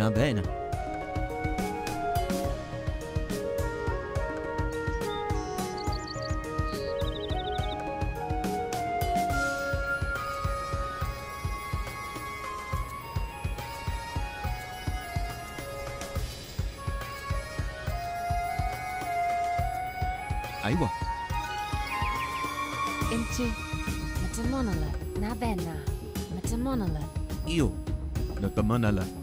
na bene. Aiwa. Matamonala, na bena, matamonala. Io, natamanala.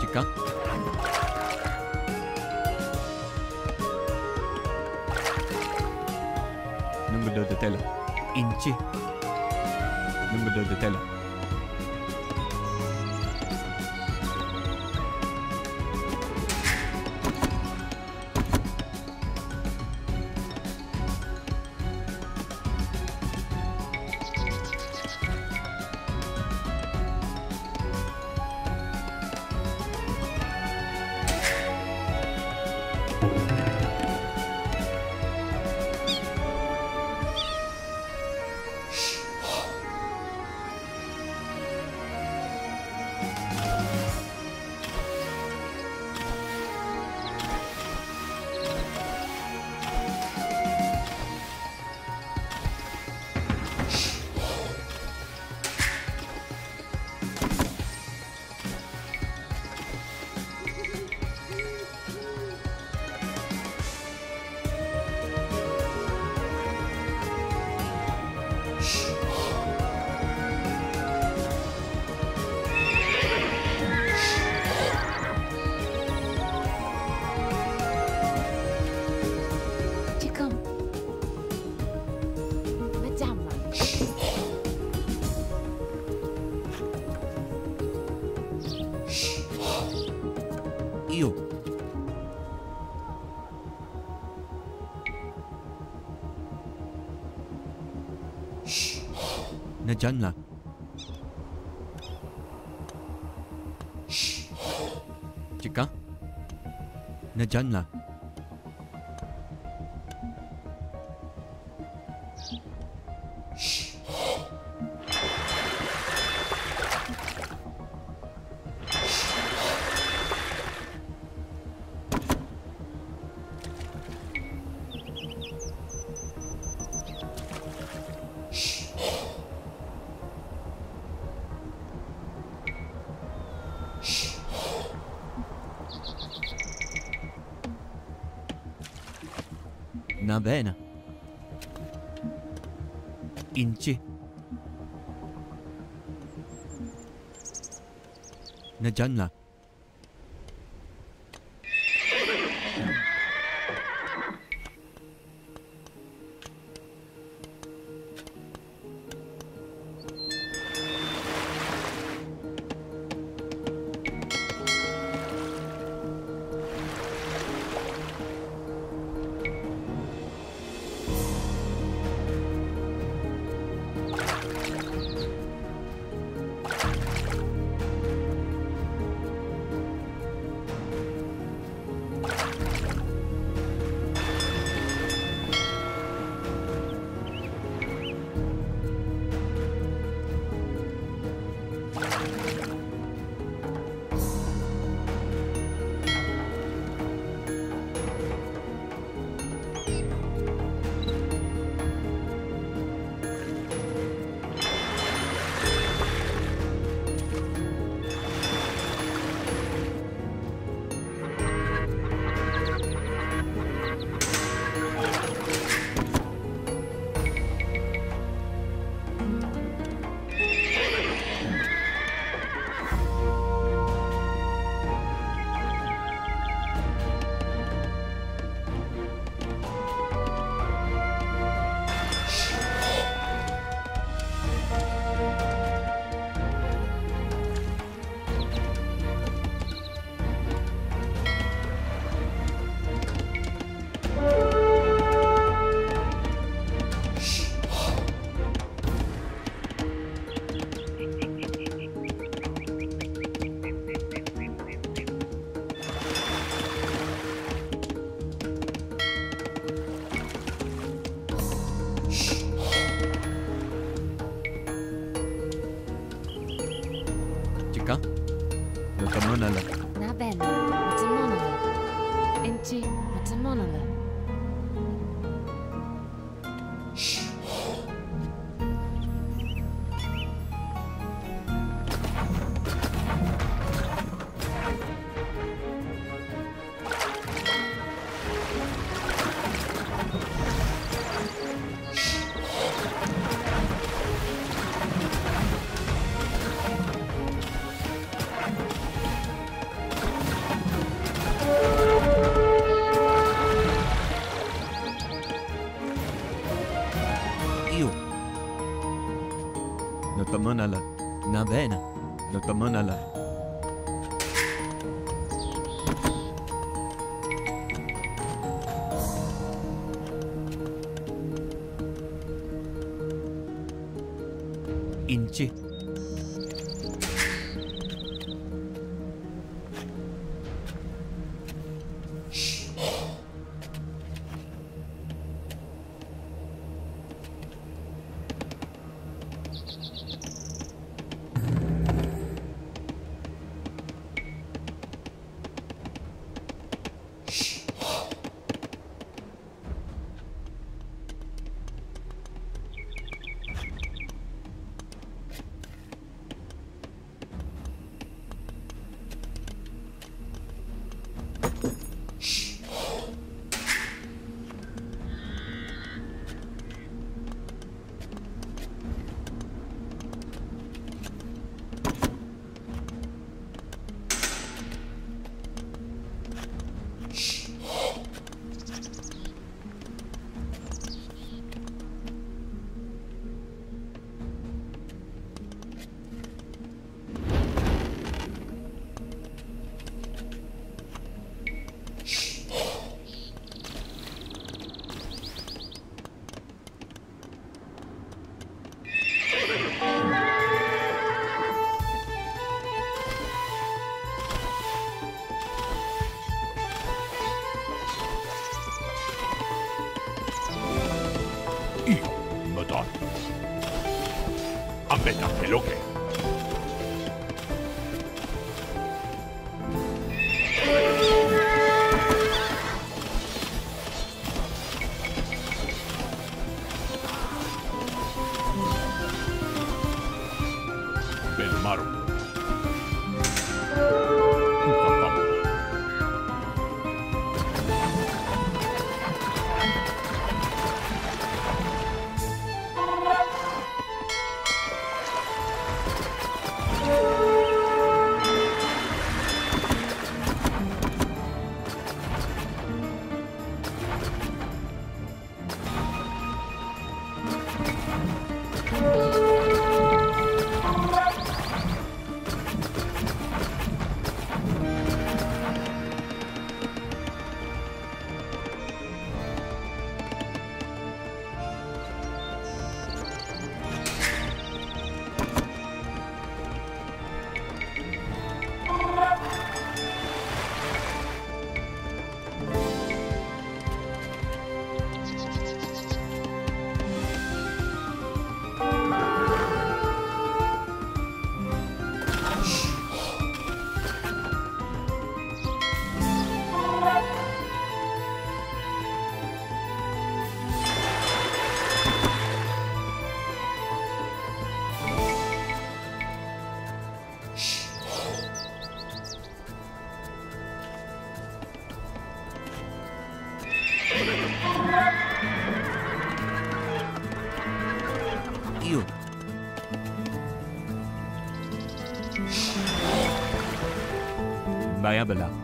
즉각 Número de tela. Inchi. Número de tela. na dyan lang. Shhh! Chika! Najanlah Babylon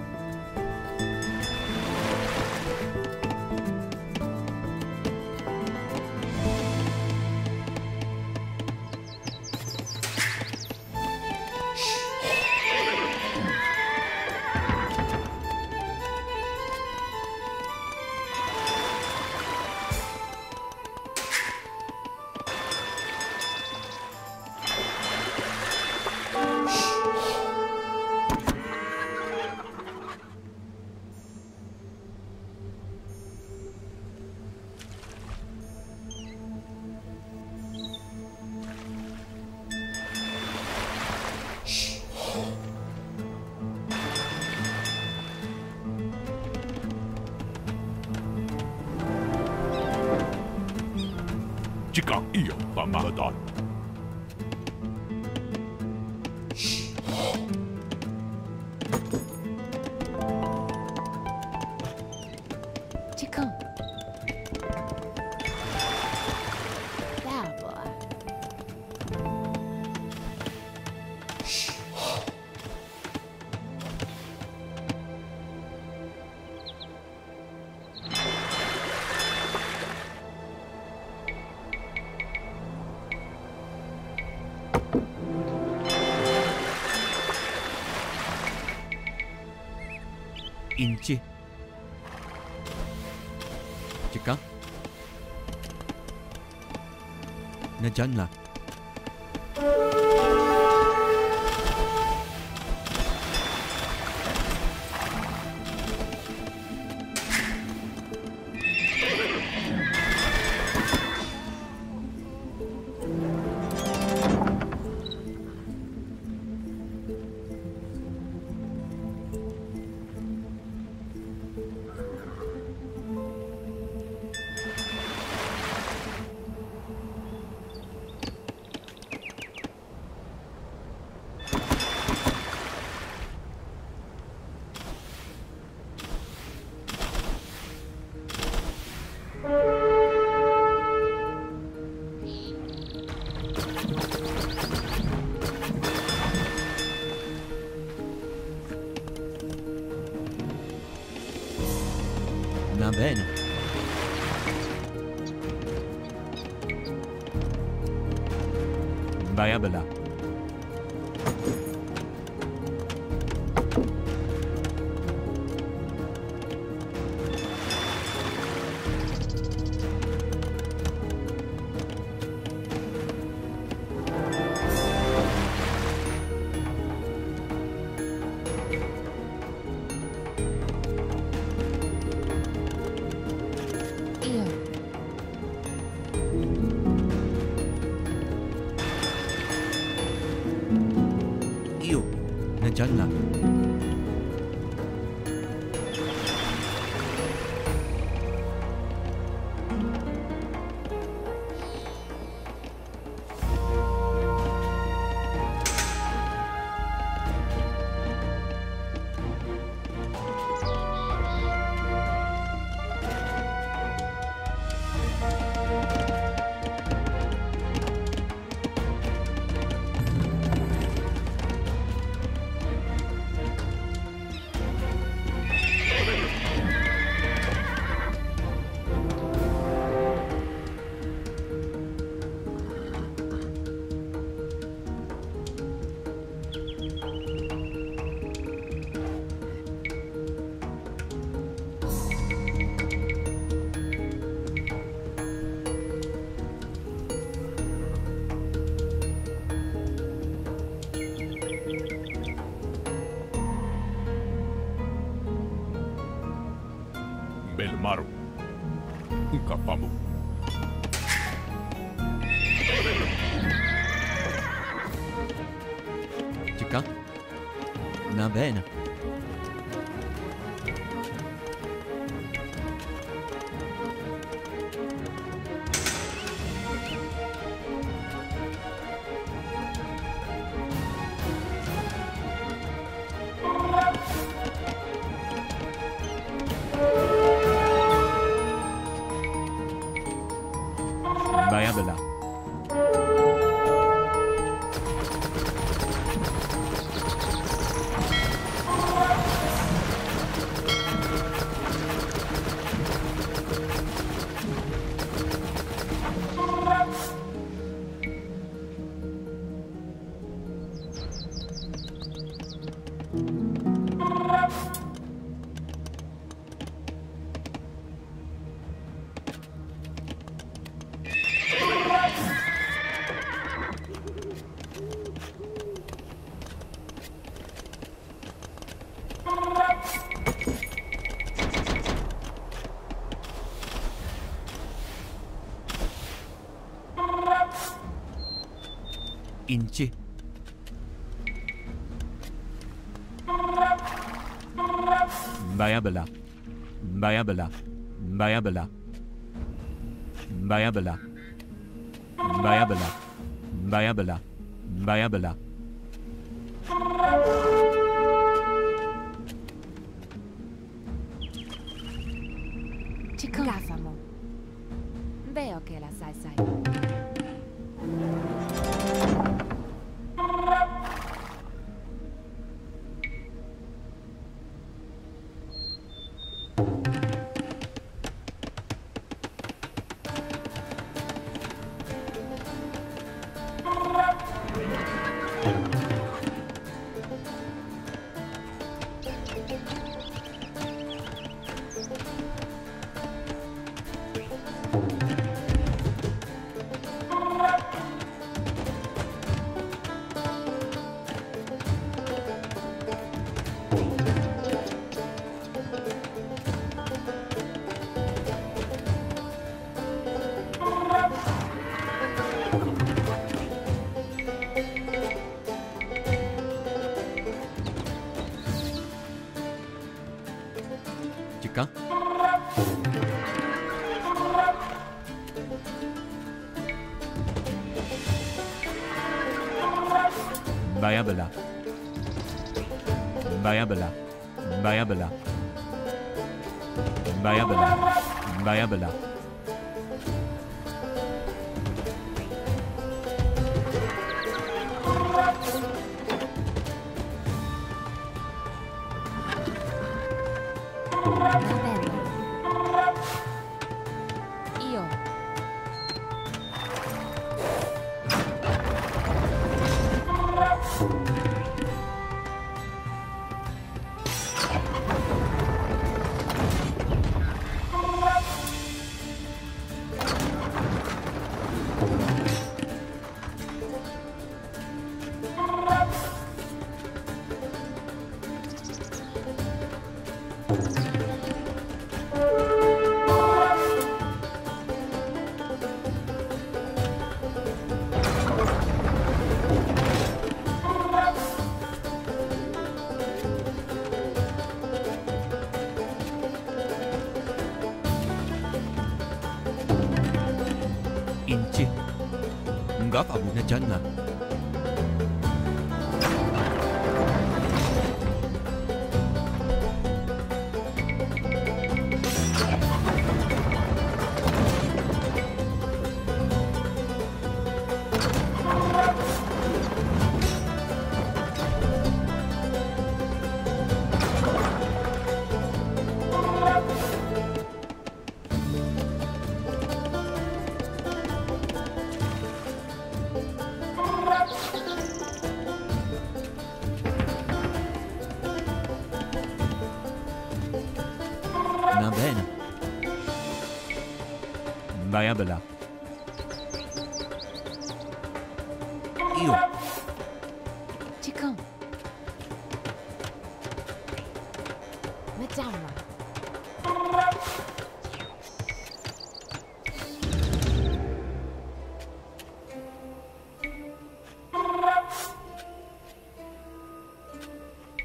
to come. Na dyan lang. Na bene. Vaya bela. Ew. 인지. 마야블라, 마야블라, 마야블라, 마야블라, 마야블라, 마야블라, 마야블라. 真的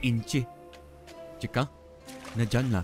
inci. Cekah, najanlah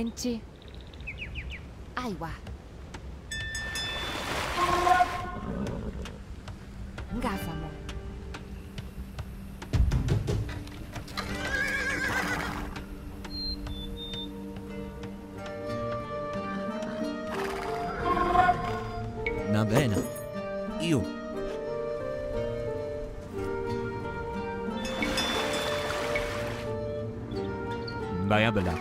Enti. Agua. Gafamo. Na bene. Io. Baya bela.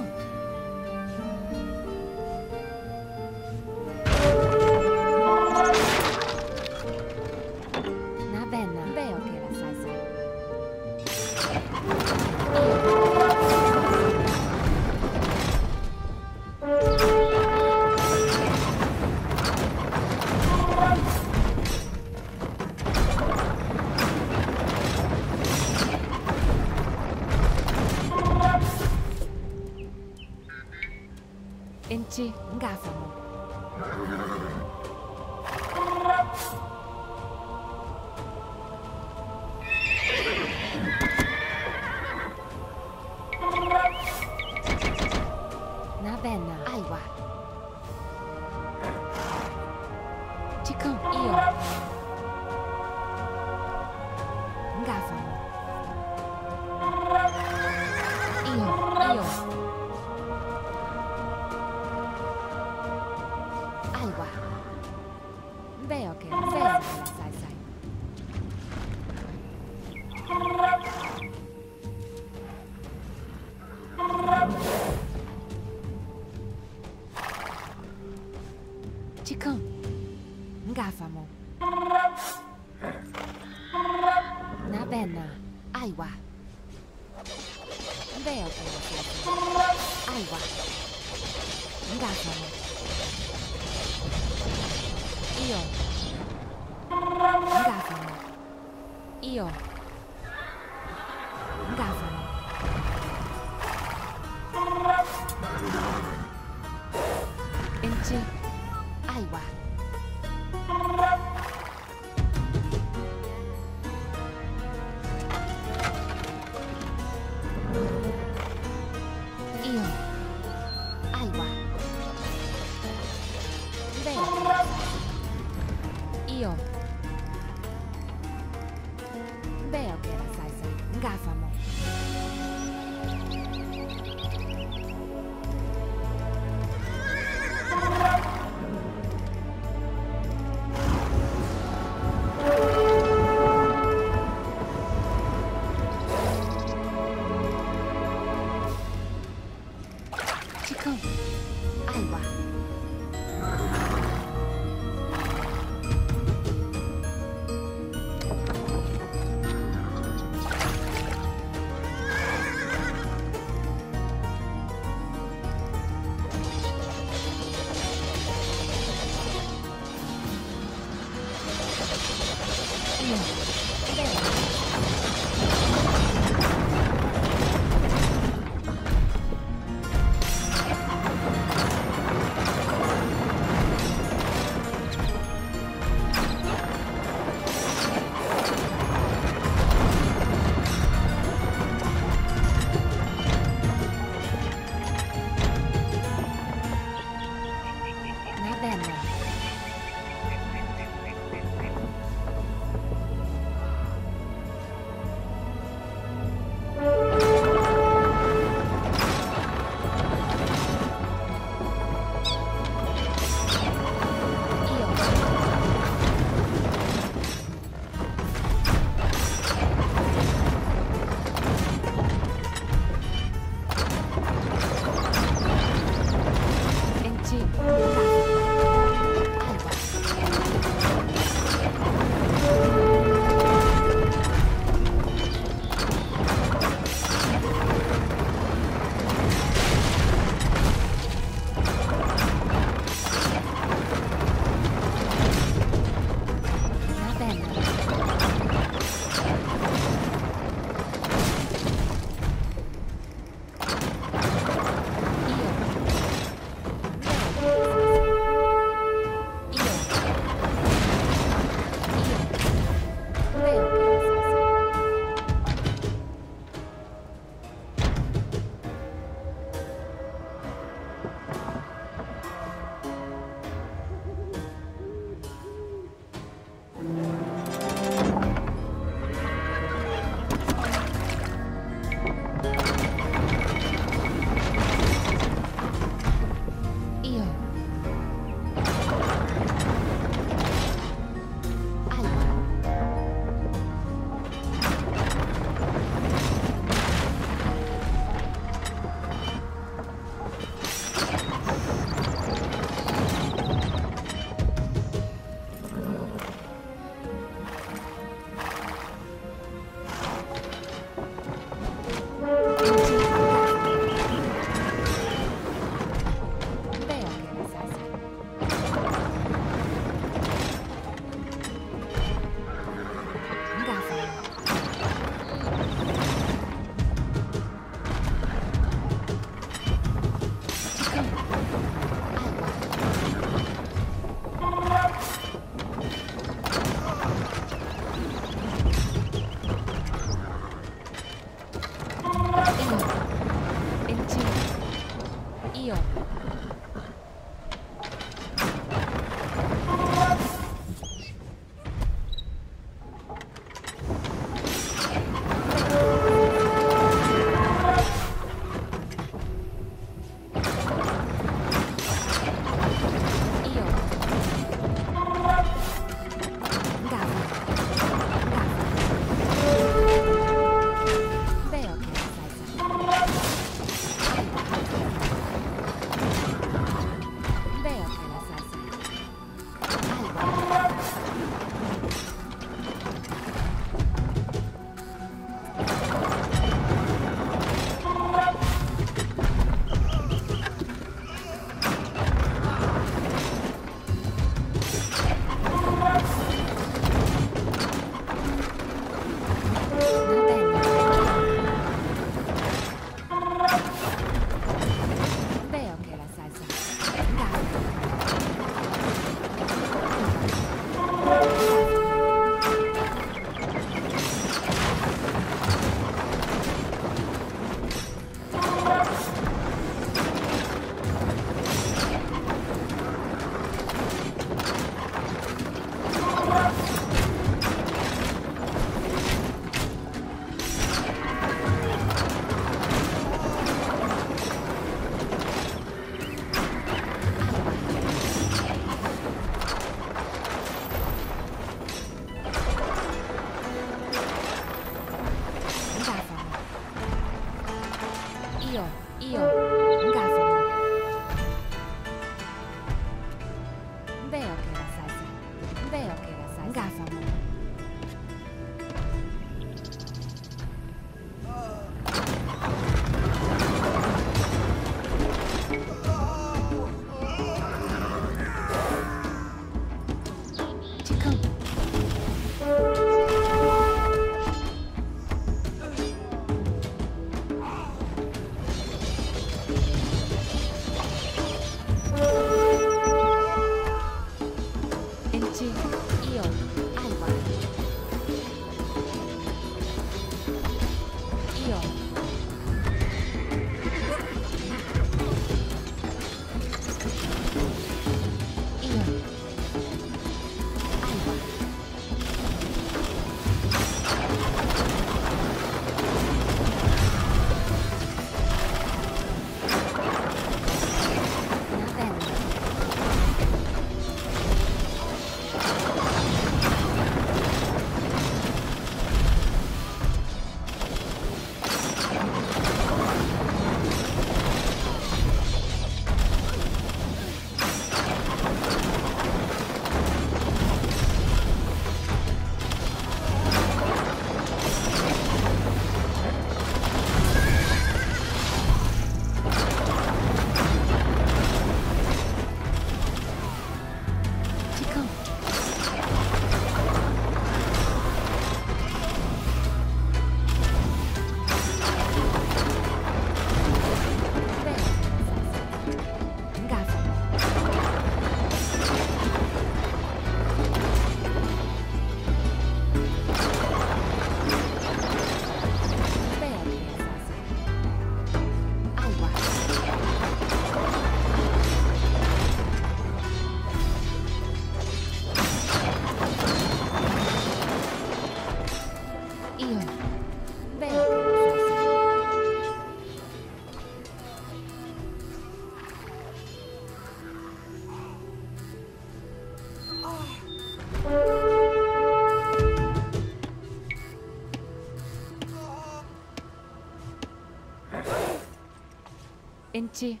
Enchi.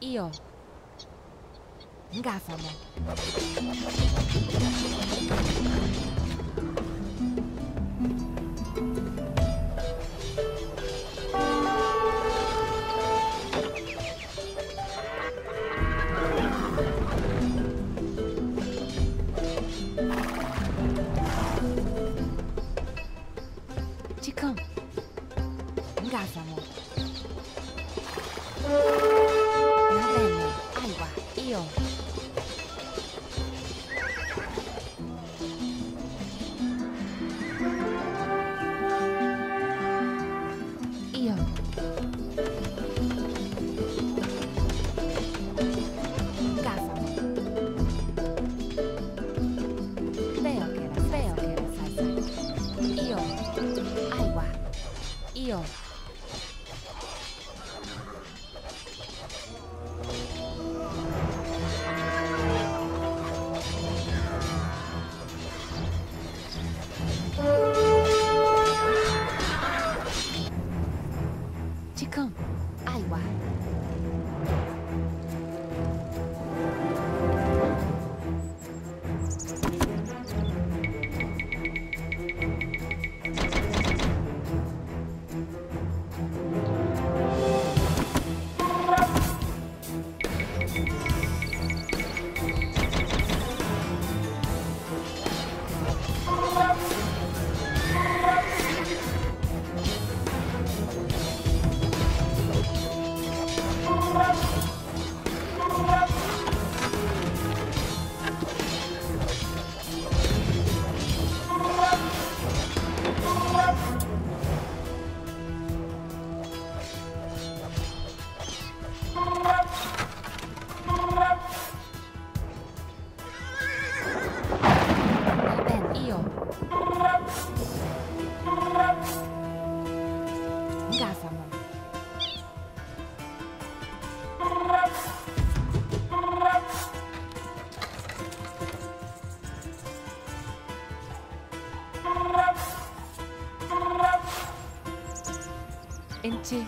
Io. Gáfamo. Chicão. 机